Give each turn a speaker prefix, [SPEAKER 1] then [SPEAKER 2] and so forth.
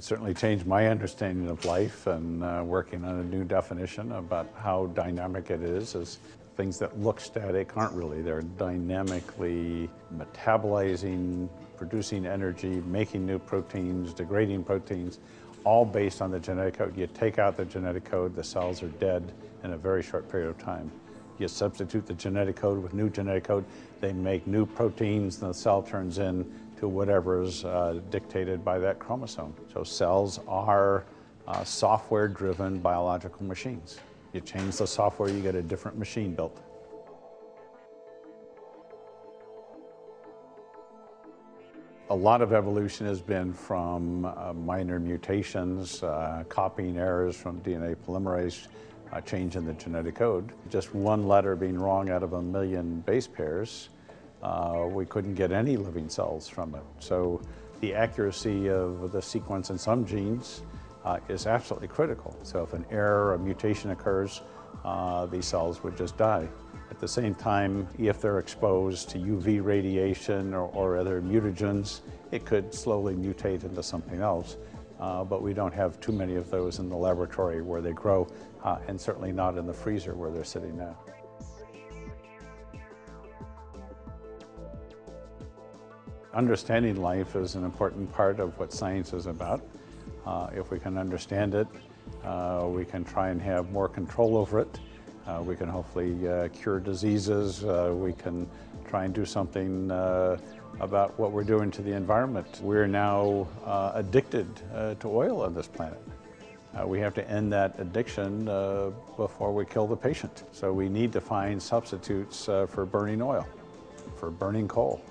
[SPEAKER 1] It certainly changed my understanding of life and uh, working on a new definition about how dynamic it is as things that look static aren't really. They're dynamically metabolizing, producing energy, making new proteins, degrading proteins, all based on the genetic code. You take out the genetic code, the cells are dead in a very short period of time. You substitute the genetic code with new genetic code, they make new proteins, and the cell turns in to whatever is uh, dictated by that chromosome. So cells are uh, software-driven biological machines. You change the software, you get a different machine built. A lot of evolution has been from uh, minor mutations, uh, copying errors from DNA polymerase, change in the genetic code. Just one letter being wrong out of a million base pairs, uh, we couldn't get any living cells from it. So the accuracy of the sequence in some genes uh, is absolutely critical. So if an error, a mutation occurs, uh, these cells would just die. At the same time, if they're exposed to UV radiation or, or other mutagens, it could slowly mutate into something else. Uh, but we don't have too many of those in the laboratory where they grow, uh, and certainly not in the freezer where they're sitting now. Understanding life is an important part of what science is about. Uh, if we can understand it, uh, we can try and have more control over it. Uh, we can hopefully uh, cure diseases. Uh, we can try and do something uh, about what we're doing to the environment. We're now uh, addicted uh, to oil on this planet. we have to end that addiction before we kill the patient. So we need to find substitutes for burning oil, for burning coal.